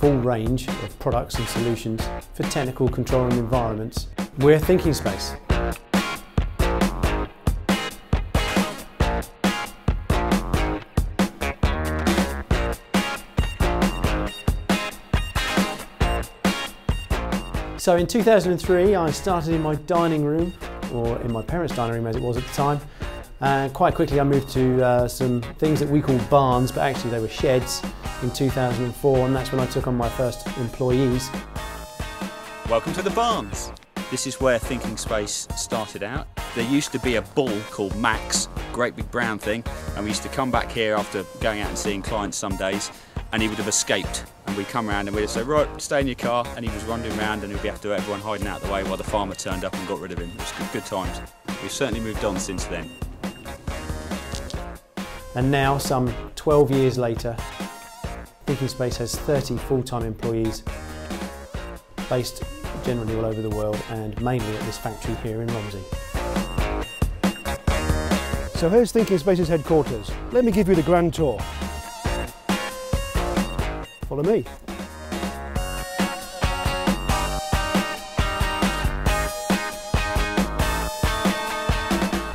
full range of products and solutions for technical control room environments, we're Thinking Space. So in 2003 I started in my dining room, or in my parents' dining room as it was at the time, and quite quickly I moved to uh, some things that we call barns, but actually they were sheds in 2004 and that's when I took on my first employees. Welcome to the Barns. This is where Thinking Space started out. There used to be a bull called Max, great big brown thing, and we used to come back here after going out and seeing clients some days, and he would have escaped. And we'd come around and we'd say, right, stay in your car, and he was wandering around and he'd be after everyone hiding out the way while the farmer turned up and got rid of him. It was good, good times. We've certainly moved on since then. And now, some 12 years later, Thinking Space has 30 full-time employees based generally all over the world and mainly at this factory here in Romsey. So here's Thinking Space's headquarters. Let me give you the grand tour. Follow me.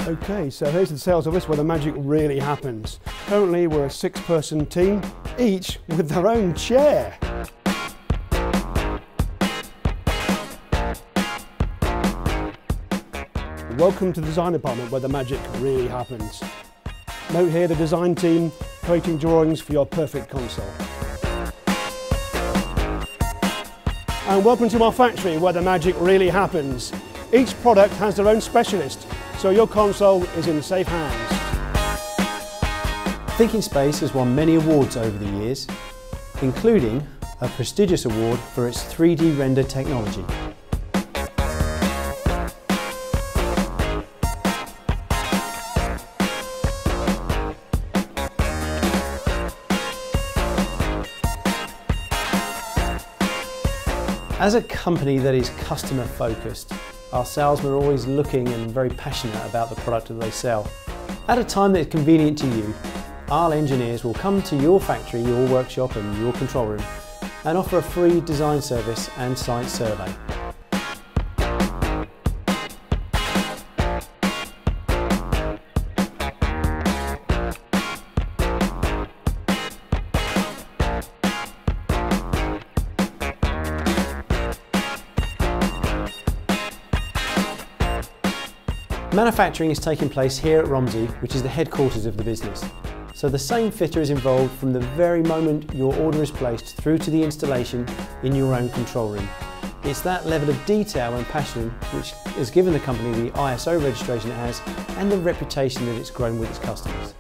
Okay, so here's the sales office where the magic really happens. Currently we're a six person team, each with their own chair. Welcome to the design department where the magic really happens. Note here the design team creating drawings for your perfect console. And welcome to our factory where the magic really happens. Each product has their own specialist, so your console is in safe hands. Thinking Space has won many awards over the years, including a prestigious award for its 3D render technology. As a company that is customer focused, our salesmen are always looking and very passionate about the product that they sell. At a time that is convenient to you, our engineers will come to your factory, your workshop and your control room and offer a free design service and site survey. Manufacturing is taking place here at Romsey, which is the headquarters of the business. So the same fitter is involved from the very moment your order is placed through to the installation in your own control room. It's that level of detail and passion which has given the company the ISO registration it has and the reputation that it's grown with its customers.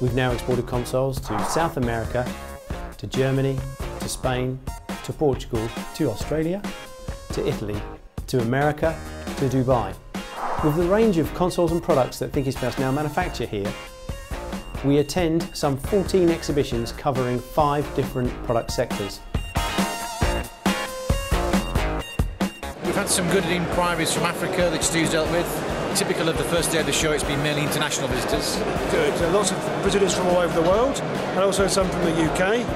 We've now exported consoles to South America, to Germany, to Spain, to Portugal, to Australia, to Italy, to America to Dubai. With the range of consoles and products that Thinking Space now manufacture here, we attend some 14 exhibitions covering five different product sectors. We've had some good inquiries from Africa that Stu's dealt with. Typical of the first day of the show, it's been mainly international visitors. Good. Uh, lots of visitors from all over the world and also some from the UK.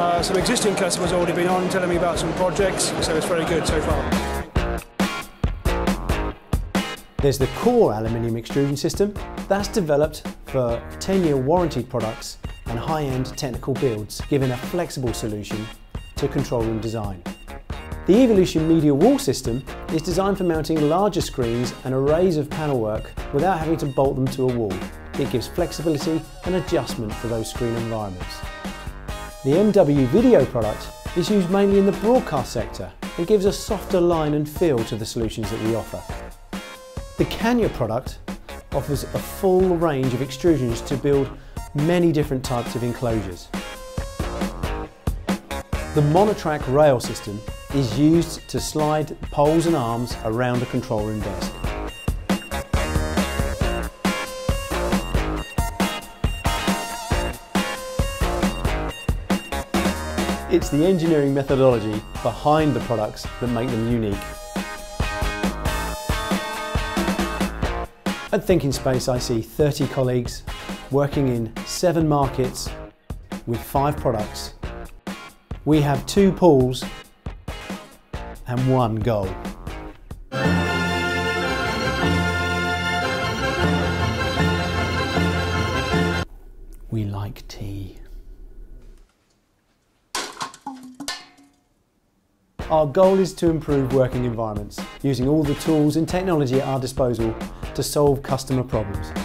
Uh, some existing customers have already been on telling me about some projects, so it's very good so far. There's the core aluminium extrusion system that's developed for 10-year warranted products and high-end technical builds, giving a flexible solution to control room design. The Evolution Media Wall system is designed for mounting larger screens and arrays of panel work without having to bolt them to a wall. It gives flexibility and adjustment for those screen environments. The MW Video product is used mainly in the broadcast sector and gives a softer line and feel to the solutions that we offer. The Kanya product offers a full range of extrusions to build many different types of enclosures. The Monotrack rail system is used to slide poles and arms around a control room desk. It's the engineering methodology behind the products that make them unique. At Thinking Space I see 30 colleagues working in seven markets with five products We have two pools and one goal. We like tea. Our goal is to improve working environments, using all the tools and technology at our disposal to solve customer problems.